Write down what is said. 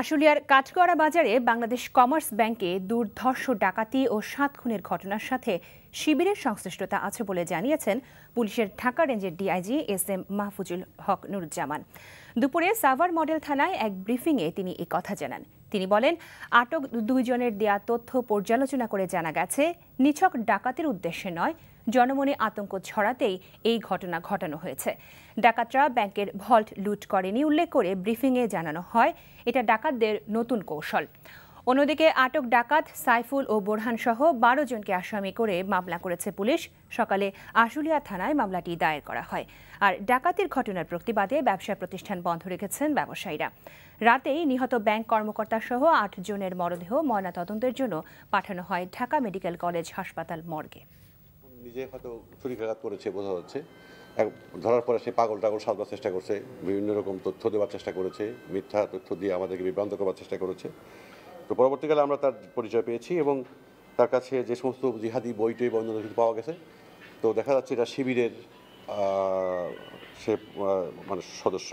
আশুলিয়ার কাঠগড়া বাজারে বাংলাদেশ কমার্স ব্যাংকে দুর্ধর্ষ ডাকাতি ও সাত খুনের ঘটনার সাথে শিবিরের সংশ্লিষ্টতা আছে বলে জানিয়েছেন পুলিশের ঢাকা রেঞ্জের DIG S M Mahfuzul Haque Nuruzzaman. দুপুরে সাভার মডেল থানায় এক ব্রিফিংয়ে তিনি এই কথা জানান। তিনি বলেন, আটক দুইজনের দেয়া তথ্য পর্যালোচনা করে জানা গেছে, নিছক ডাকাতির উদ্দেশ্যে নয় জনমনে আতঙ্ক ছড়াতেই এই ঘটনা ঘটানো হয়েছে। ডাকাতরা ব্যাংকের ভল্ট লুট করেনি উল্লেখ করে ব্রিফিংয়ে জানানো হয়, এটা ডাকাতদের নতুন কৌশল। অন্যদিকে আটক ডাকাত সাইফুল ও বোরহান সহ বারো জনকে আসামি করে মামলা করেছে পুলিশ। সকালে আশুলিয়া থানায় মামলাটি দায়ের করা হয়। আর ডাকাতির ঘটনার প্রতিবাদে ব্যবসা প্রতিষ্ঠান বন্ধ রেখেছেন ব্যবসায়ীরা। রাতেই নিহত ব্যাংক কর্মকর্তা সহ আট জনের মরদেহ ময়নাতদন্তের জন্য পাঠানো হয় ঢাকা মেডিকেল কলেজ হাসপাতাল মর্গে। নিজে হয়তো ছুরিকাঘাত করেছে বোঝা যাচ্ছে। ধরার পরে সে পাগল টাগল সাজবার চেষ্টা করছে, বিভিন্ন রকম তথ্য দেওয়ার চেষ্টা করেছে, মিথ্যা তথ্য দিয়ে আমাদেরকে বিভ্রান্ত করবার চেষ্টা করেছে। তো পরবর্তীকালে আমরা তার পরিচয় পেয়েছি এবং তার কাছে যে সমস্ত জিহাদি বই টই বা অন্য কিছু পাওয়া গেছে। তো দেখা যাচ্ছে এটা শিবিরের সে মানে সদস্য।